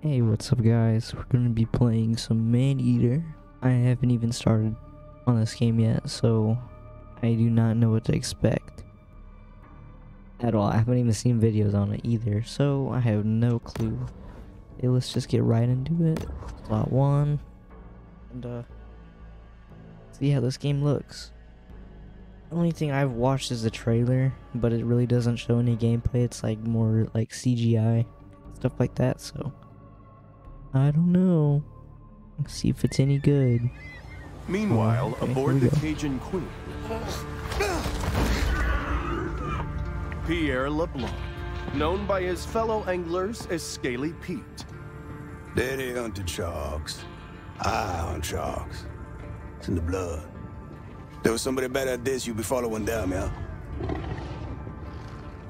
Hey, what's up guys? We're gonna be playing some Maneater. I haven't even started on this game yet, so I do not know what to expect. At all. I haven't even seen videos on it either, so I have no clue. Hey, let's just get right into it. Slot 1. And, uh... See how this game looks. The only thing I've watched is the trailer, but it really doesn't show any gameplay. It's like more like CGI, stuff like that, so... I don't know. Let's see if it's any good. Meanwhile, Okay, aboard the go. Cajun Queen, Pierre LeBlanc, known by his fellow anglers as Scaly Pete. Daddy hunted sharks. I hunt sharks. It's in the blood. There was somebody better at this, you'd be following them, yeah?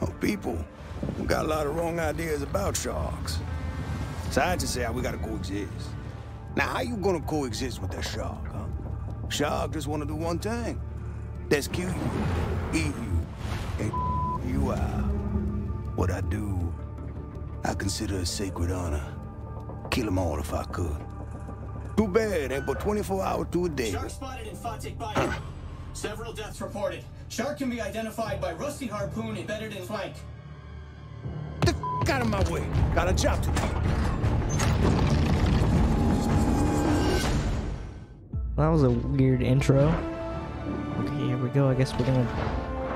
Oh, people got a lot of wrong ideas about sharks. Scientists say ah, we gotta coexist. Now, how you gonna coexist with that shark, huh? Shark just wanna do one thing. That's kill you, eat you, and you out. What I do, I consider a sacred honor. Kill them all if I could. Too bad, ain't but 24 hours to a day. Shark spotted in Fawtick Bayou. Several deaths reported. Shark can be identified by rusty harpoon embedded in flank. Get the f- out of my way. Got a job to do. That was a weird intro. Okay, here we go. I guess we're gonna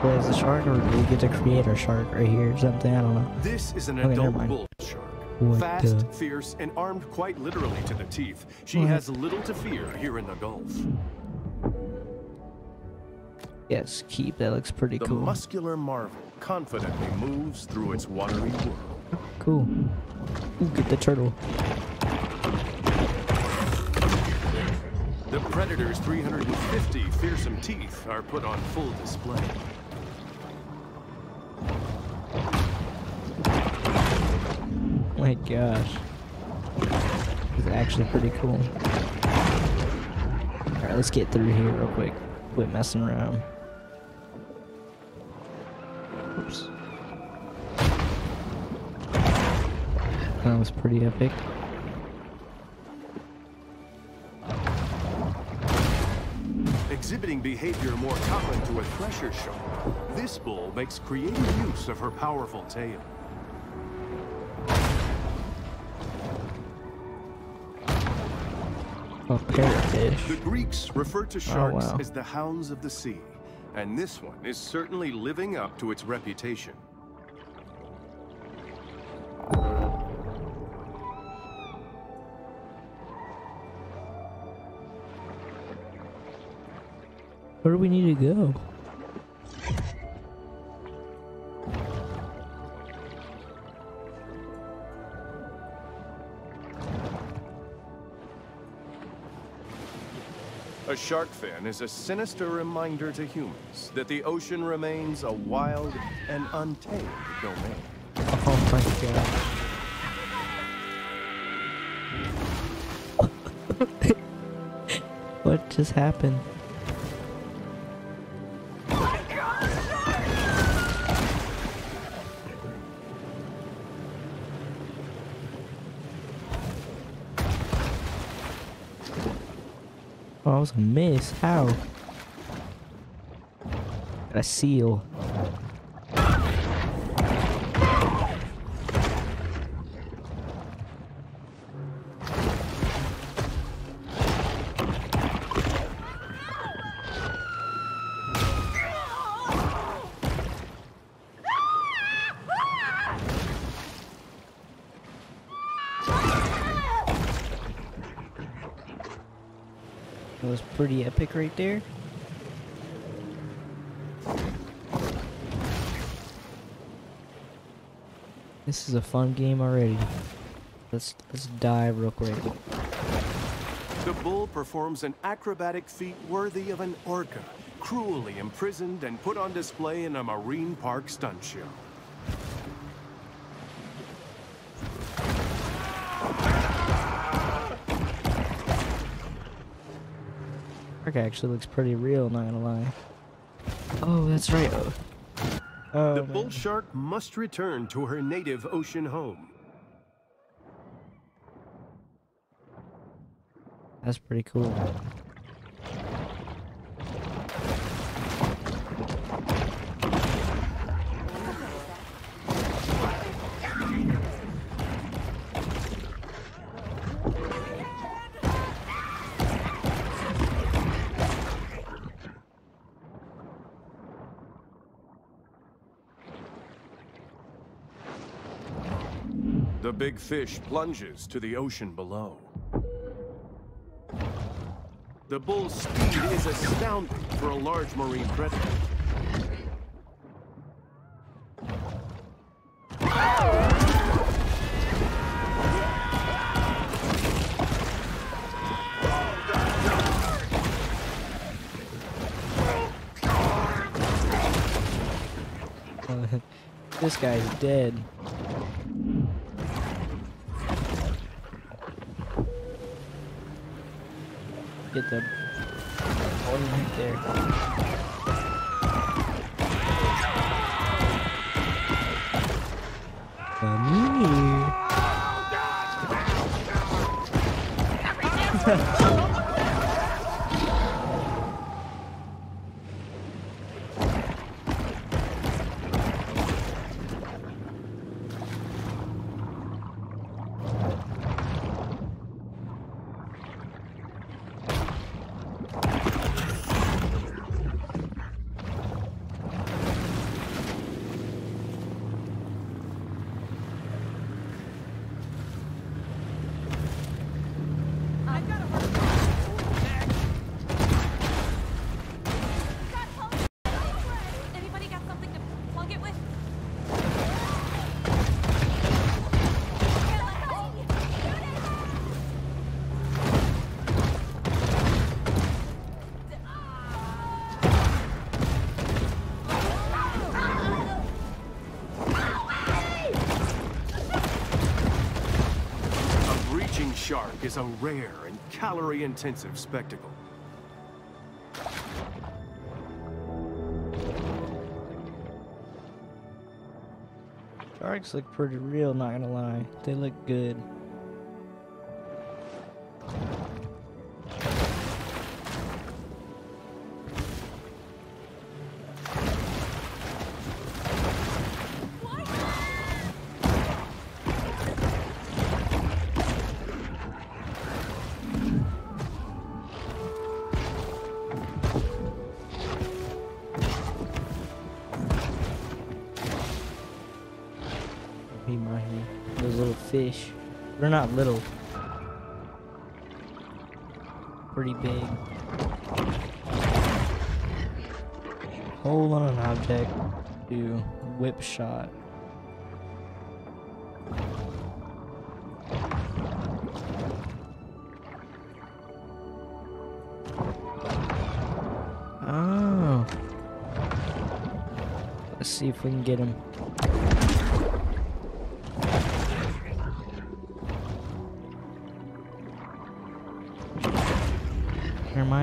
play as the shark, or do we get to create our shark right here or something? I don't know. This is an Okay, never adult bull shark. What Fast, the- fierce, and armed quite literally to the teeth. She What? has little to fear here in the Gulf. Yes, keep. That looks pretty The cool. muscular marvel confidently moves through its watery world. Cool. Ooh, get the turtle. The Predator's 350 fearsome teeth are put on full display. My gosh. It's actually pretty cool. Alright, let's get through here real quick. Quit messing around. That was pretty epic. Exhibiting behavior more common to a thresher shark, this bull makes creative use of her powerful tail. Oh, a The. Greeks referred to oh, sharks wow. as the hounds of the sea, and this one is certainly living up to its reputation. Where do we need to go? A shark fin is a sinister reminder to humans that the ocean remains a wild and untamed domain. Oh my god. what just happened? Was a miss. How? Got a seal. Pretty epic right there. This is a fun game already. Let's let's dive real quick. The bull performs an acrobatic feat worthy of an orca, cruelly imprisoned and put on display in a marine park stunt show. Africa actually looks pretty real, not gonna lie. Oh, that's right. Oh. Oh, the man. bull shark must return to her native ocean home. That's pretty cool. Big fish plunges to the ocean below. The bull's speed is astounding for a large marine predator. this guy's dead. Get the one right there. Come here. is a rare and calorie-intensive spectacle. Sharks look pretty real, not gonna lie. They look good. Fish. They're not little. Pretty big. Hold on an object to whip shot. Oh. Let's see if we can get him.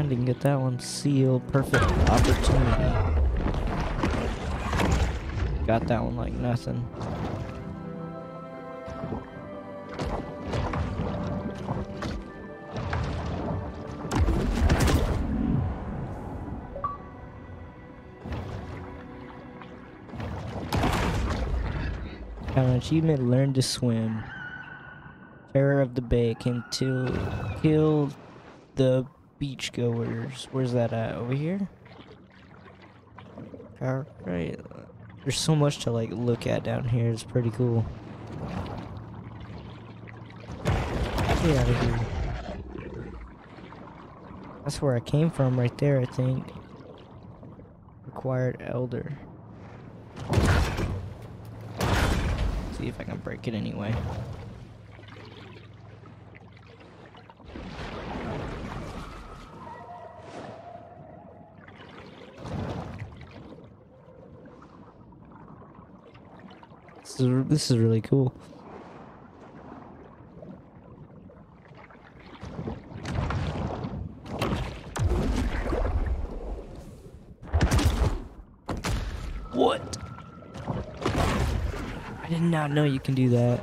Mind, didn't get that one. Seal, perfect opportunity. Got that one like nothing. An achievement, learn to swim. Terror of the Bay can kill the beachgoers. Where's that at? Over here? Alright. There's so much to like look at down here. It's pretty cool. Get out of here. That's where I came from right there, I think. Required elder. See if I can break it anyway. This is, this is really cool. What? I did not know you can do that.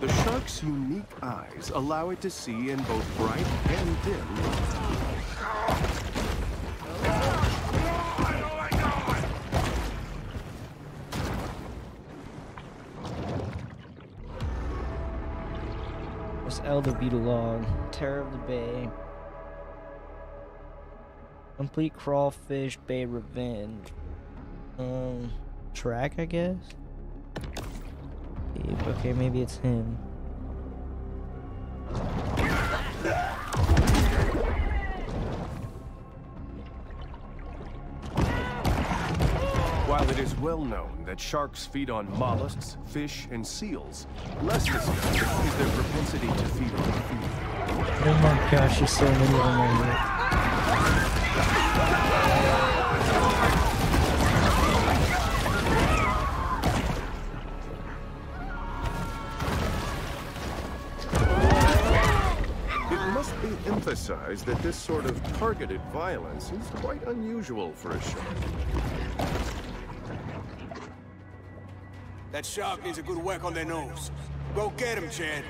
The shark's unique eyes allow it to see in both bright and dim. What's Beetle log? Terror of the Bay. Complete crawfish bay revenge. Um, track, I guess. Okay, maybe it's him. Well known that sharks feed on mollusks, fish, and seals, less discussed is their propensity to feed on food. Oh my gosh, there's so many of them right. It must be emphasized that this sort of targeted violence is quite unusual for a shark. That shark needs a good whack on their nose. Go get him, Chad.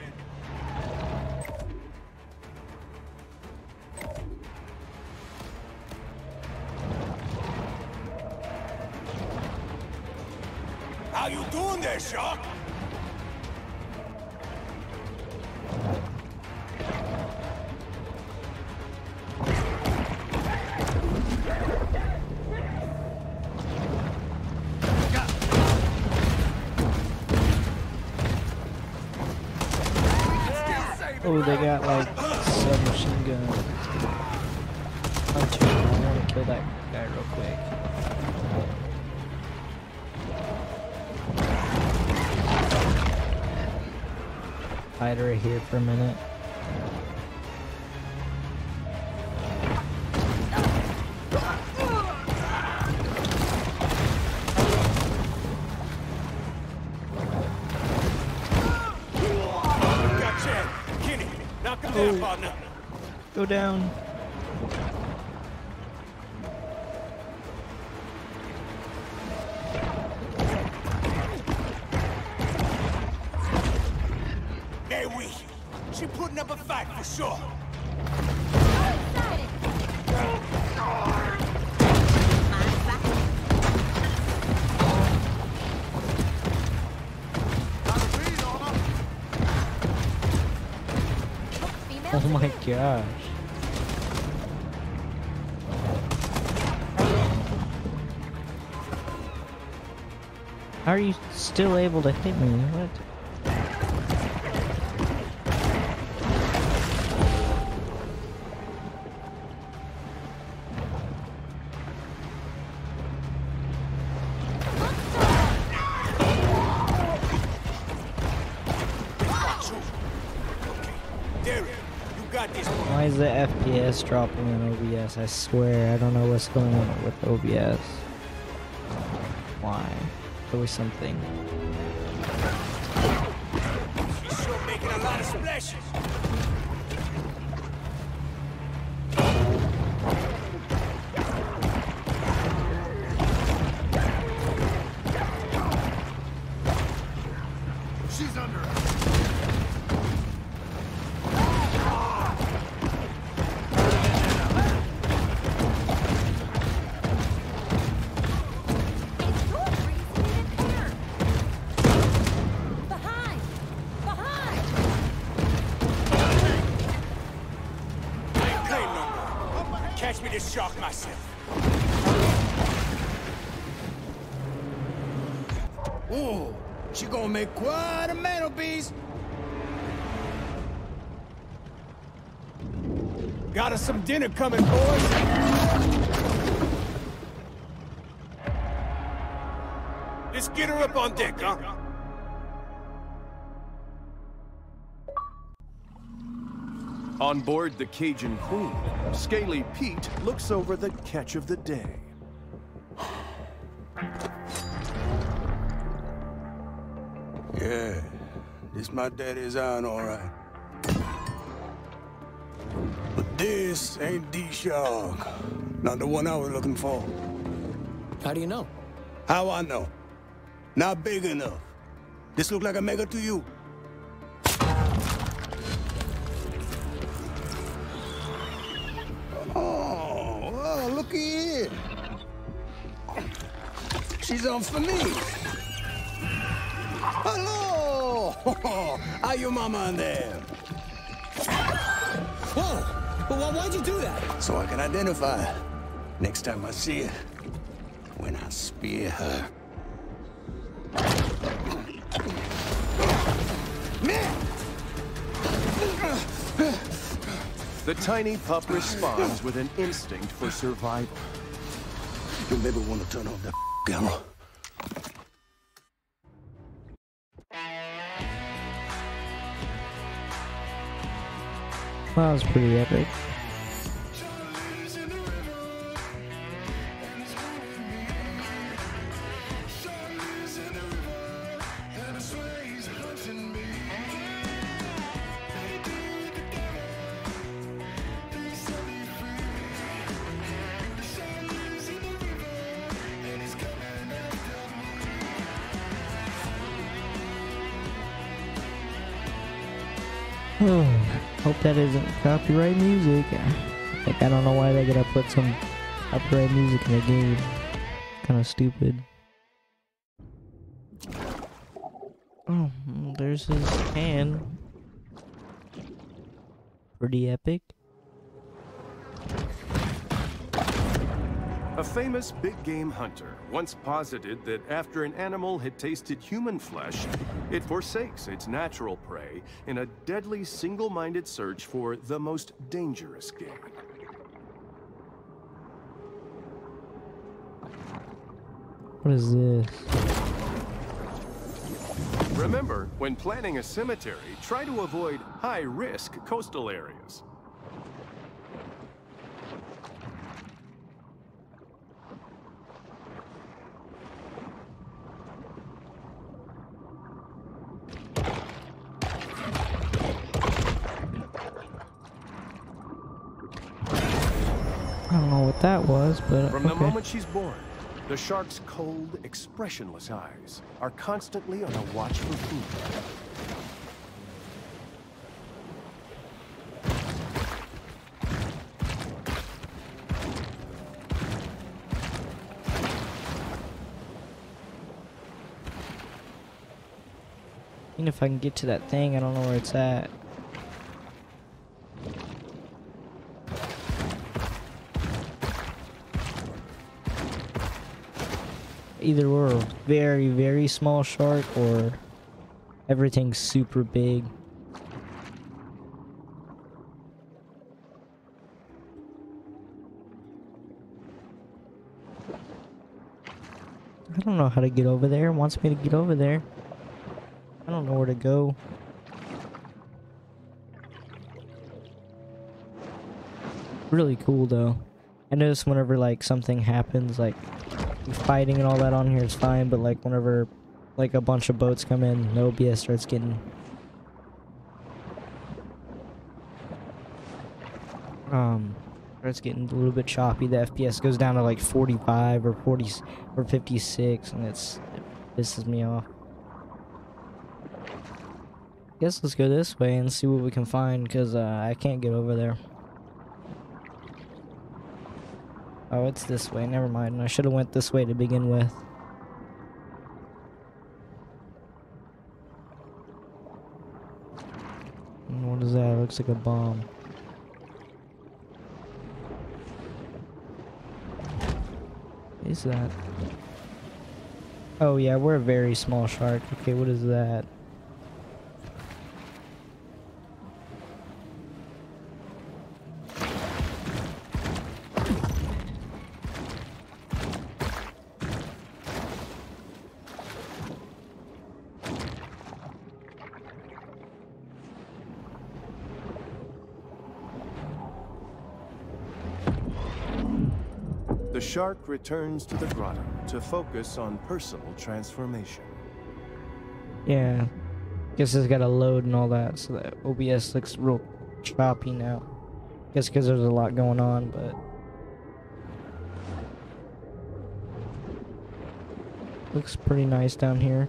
For a minute. Got Chad. Kenny, knock him down, partner. Go down. Oh gosh. How are you still able to hit me? What? FPS dropping in OBS? I swear, I don't know what's going on with OBS. Why? Always something. She's sure making a lot of splashes. Some dinner coming, boys. Let's get her up on deck, huh? On board the Cajun Queen, Scaly Pete looks over the catch of the day. Yeah, this my daddy's iron, all right. This ain't D-Shock. Not the one I was looking for. How do you know? How I know? Not big enough. This look like a mega to you? Oh, oh looky here. She's on for me. Hello! Are you mama and there? Whoa! Well, why'd you do that? So I can identify her. Next time I see her. When I spear her. The tiny pup responds with an instinct for survival. You'll never want to turn off that camera. That was pretty epic. Copyright music. Like, I don't know why they gotta put some copyright music in the game. Kind of stupid. Oh, there's his hand. Pretty epic. A famous big game hunter once posited that after an animal had tasted human flesh, it forsakes its natural prey in a deadly single-minded search for the most dangerous game. What is this? Remember, when planning a cemetery, try to avoid high-risk coastal areas. I don't know what that was, but From the moment she's born, the shark's cold, expressionless eyes are constantly on a watch for food. Even if I can get to that thing, I don't know where it's at. Either we're a very, very small shark or everything's super big. I don't know how to get over there. It wants me to get over there. I don't know where to go. Really cool though. I notice whenever like something happens, like fighting and all that on here is fine, but like whenever like a bunch of boats come in, the OBS starts getting um starts getting a little bit choppy. The FPS goes down to like 45 or 40 or 56, and it's it pisses me off. Guess let's go this way and see what we can find, because uh, I can't get over there. Oh, it's this way. Never mind. I should have went this way to begin with. What is that? It looks like a bomb. What is that? Oh yeah, we're a very small shark. Okay, what is that? Returns to the grotto to focus on personal transformation. Yeah. Guess it's got to load and all that, so that OBS looks real choppy now. Guess because there's a lot going on, but. Looks pretty nice down here.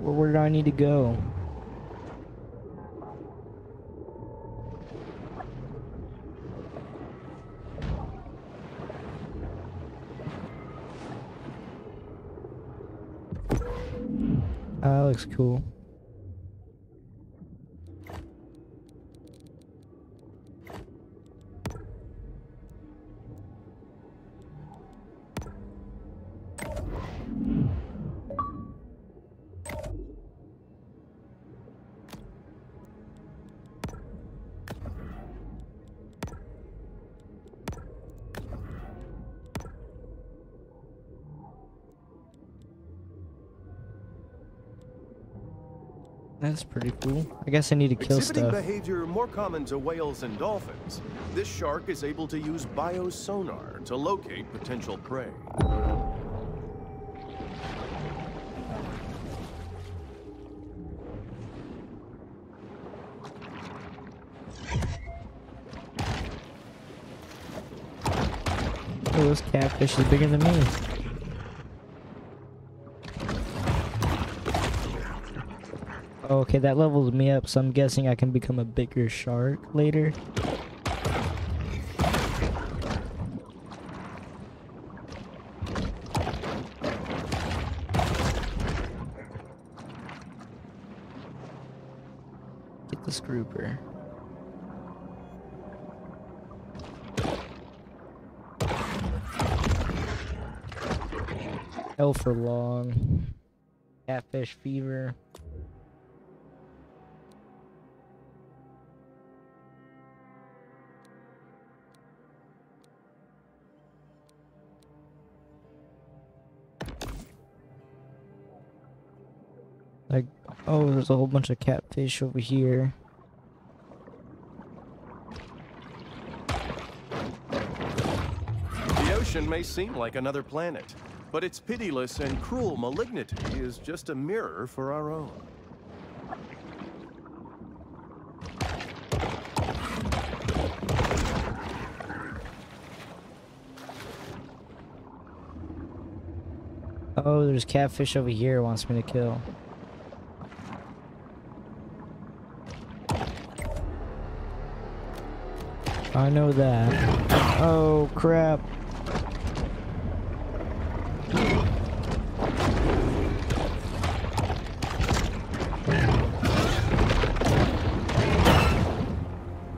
Well, where do I need to go? Looks cool. That's pretty cool. I guess I need to kill Exhibiting stuff. behavior more common to whales and dolphins, this shark is able to use biosonar to locate potential prey. Oh, this catfish is bigger than me. Okay, that levels me up, so I'm guessing I can become a bigger shark later. Get this grouper. L for long. Catfish fever. Like, oh, there's a whole bunch of catfish over here. The ocean may seem like another planet, but its pitiless and cruel malignity is just a mirror for our own. Oh, there's catfish over here wants me to kill. I know that. Oh, crap.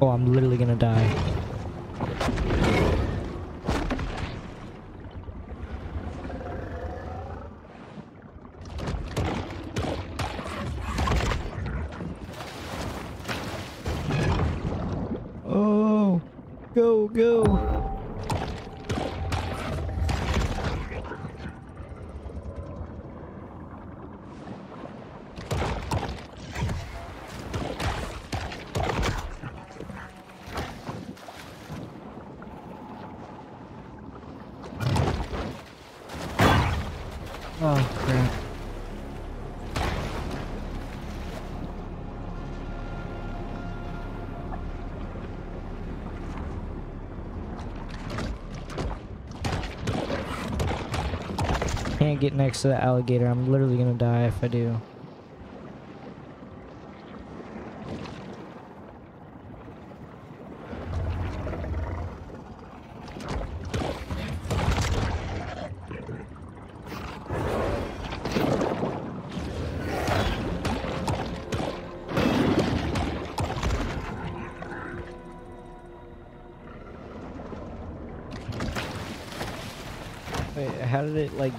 Oh, I'm literally gonna die. Oh, crap. Can't get next to the alligator. I'm literally gonna die if I do.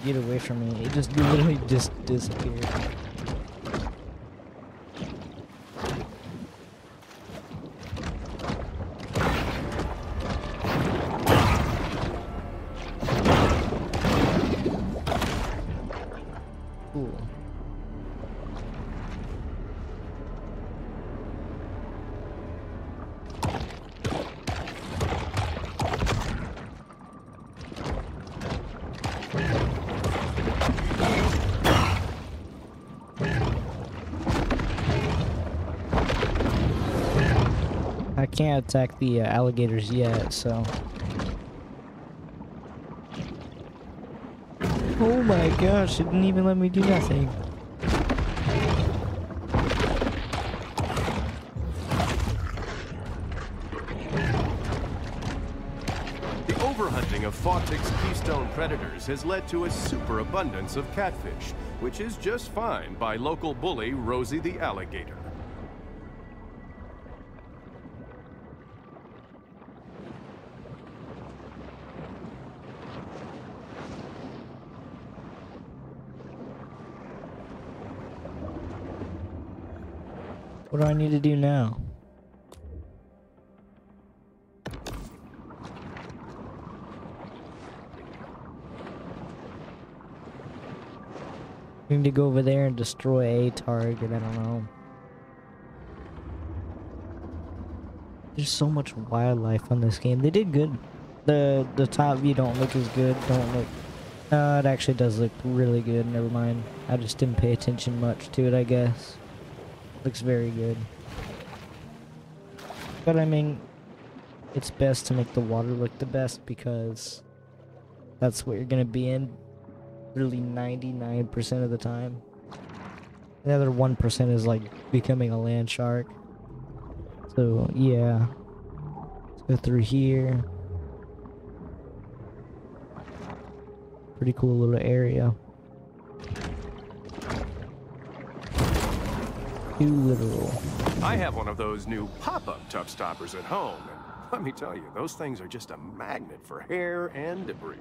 Get away from me? It just literally just disappeared. Can't attack the uh, alligators yet, so. Oh my gosh, it didn't even let me do nothing. The overhunting of Fawtick's keystone predators has led to a superabundance of catfish, which is just fine by local bully Rosie the alligator. What do I need to do now? We need to go over there and destroy a target, I don't know. There's so much wildlife on this game. They did good. The the top view don't look as good. Don't look. Uh, it actually does look really good. Never mind. I just didn't pay attention much to it, I guess. Looks very good. But I mean, it's best to make the water look the best because that's what you're gonna be in really 99% of the time. The other 1% is like becoming a land shark. So, yeah. Let's go through here. Pretty cool little area. Too literal. I have one of those new pop-up tub stoppers at home, and let me tell you, those things are just a magnet for hair and debris.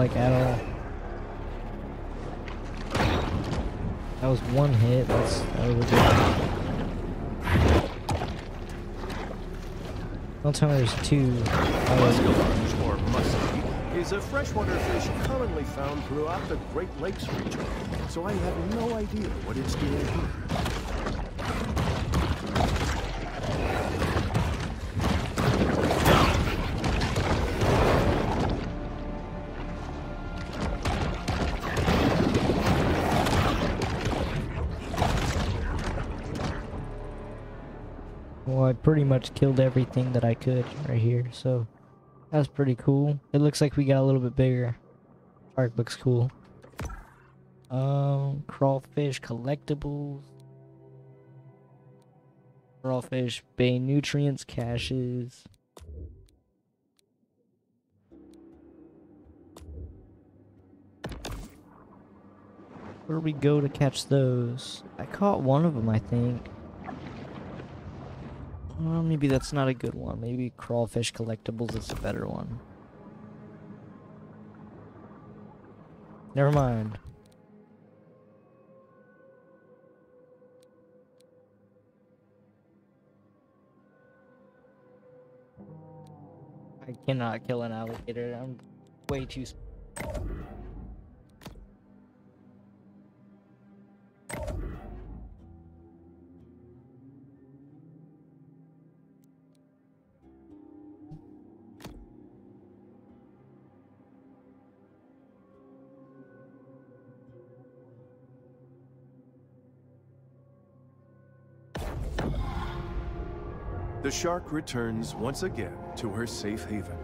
Like, at all. That was one hit. That's that was good. Don't tell me there's two. Oh, or muskie, is a freshwater fish commonly found throughout the Great Lakes region, so I have no idea what it's doing here. Well, I pretty much killed everything that I could right here, so that's pretty cool. It looks like we got a little bit bigger. Shark looks cool. Um, crawfish collectibles. Crawfish bay nutrients caches. Where do we go to catch those? I caught one of them, I think. Well, maybe that's not a good one. Maybe crawfish collectibles is a better one. Never mind. I cannot kill an alligator. I'm way too. The shark returns once again to her safe haven.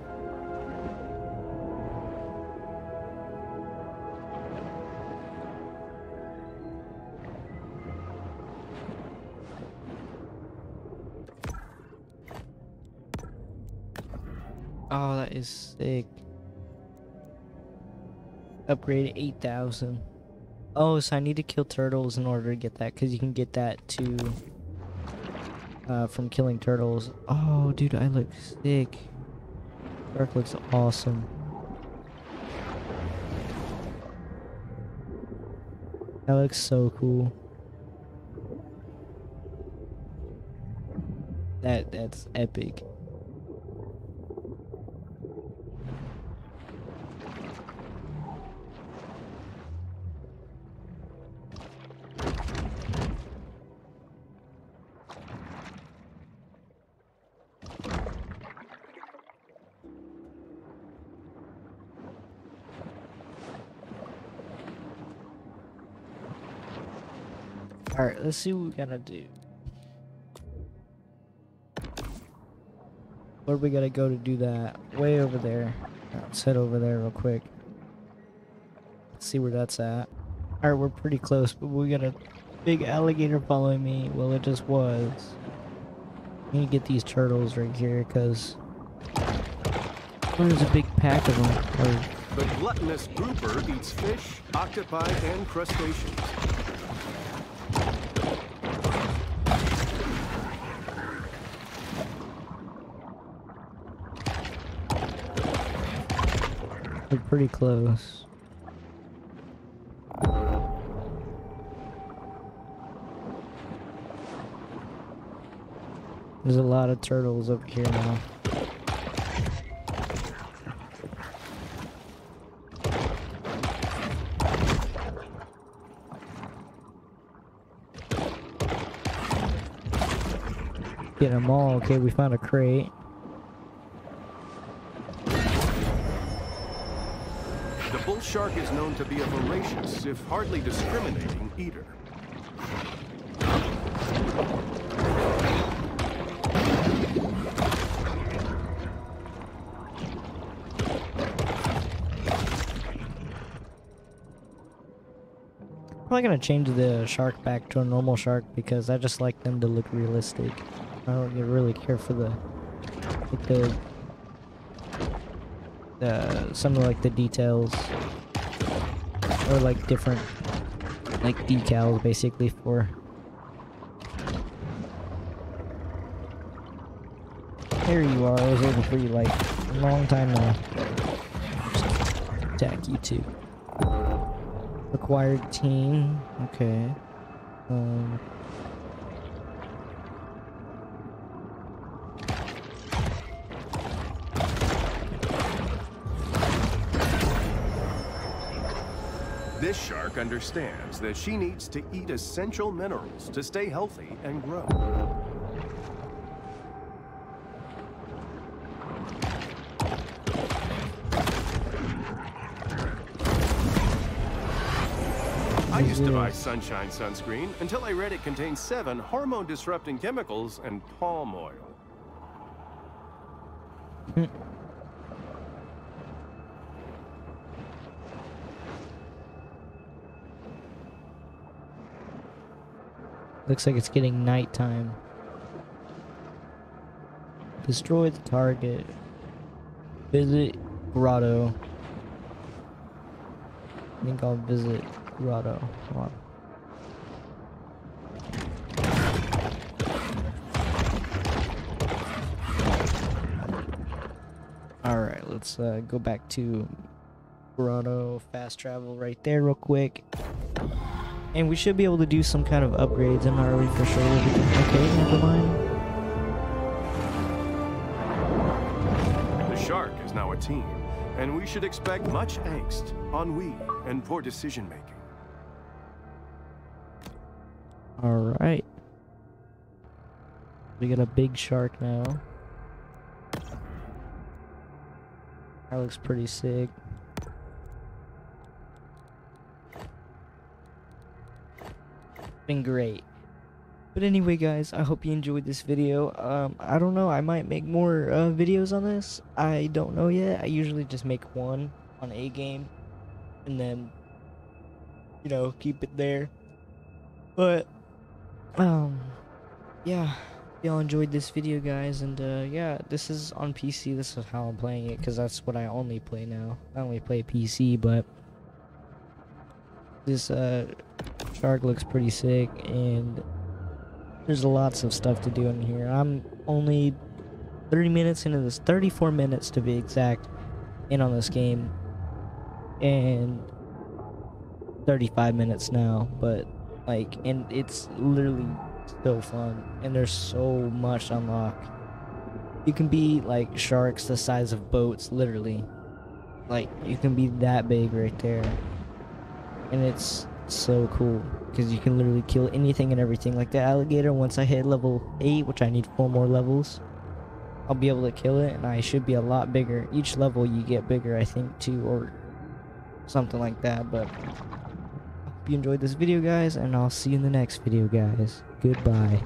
Oh, that is sick. Upgrade 8,000. Oh, so I need to kill turtles in order to get that, because you can get that too. Uh, from killing turtles. Oh, dude, I look sick. Shark looks awesome. That looks so cool. That that's epic. Alright, let's see what we gotta do. Where we gotta go to do that? Way over there. Let's head over there real quick. Let's see where that's at. Alright, we're pretty close, but we got a big alligator following me. Well, it just was. I need to get these turtles right here, because there's a big pack of them. Or The gluttonous grouper eats fish, octopi, and crustaceans. Pretty close. There's a lot of turtles up here now. Get them all. Okay, we found a crate. Bull shark is known to be a voracious, if hardly discriminating, eater. Probably gonna change the shark back to a normal shark because I just like them to look realistic. I don't really care for the like the the some of like the details or like different like decals basically for There you are, I was waiting for you like a long time now. Attack you too. Required teen. Okay. Um. This shark understands that she needs to eat essential minerals to stay healthy and grow. I used to buy Sunshine sunscreen until I read it contains seven hormone-disrupting chemicals and palm oil. Looks like it's getting nighttime. Destroy the target. Visit grotto. I think I'll visit grotto. Alright, let's uh, go back to grotto. Fast travel right there real quick. And we should be able to do some kind of upgrades. I'm not really for sure. Okay, never mind. The shark is now a teen, and we should expect much angst, ennui, and poor decision-making. Alright. We got a big shark now. That looks pretty sick. Been great. But anyway, guys, I hope you enjoyed this video. Um, I don't know, I might make more uh, videos on this. I don't know yet. I usually just make one on a game, and then, you know, keep it there. But um yeah y'all enjoyed this video guys and uh yeah this is on pc this is how i'm playing it because that's what i only play now i only play pc but this uh shark looks pretty sick and there's lots of stuff to do in here. I'm only 30 minutes into this 34 minutes to be exact in on this game and 35 minutes now but like and it's literally so fun and there's so much unlock. You can be like sharks the size of boats literally. Like you can be that big right there. And it's so cool because you can literally kill anything and everything like the alligator once i hit level 8 which i need four more levels i'll be able to kill it and i should be a lot bigger each level you get bigger i think too or something like that but hope you enjoyed this video, guys, and I'll see you in the next video, guys. Goodbye.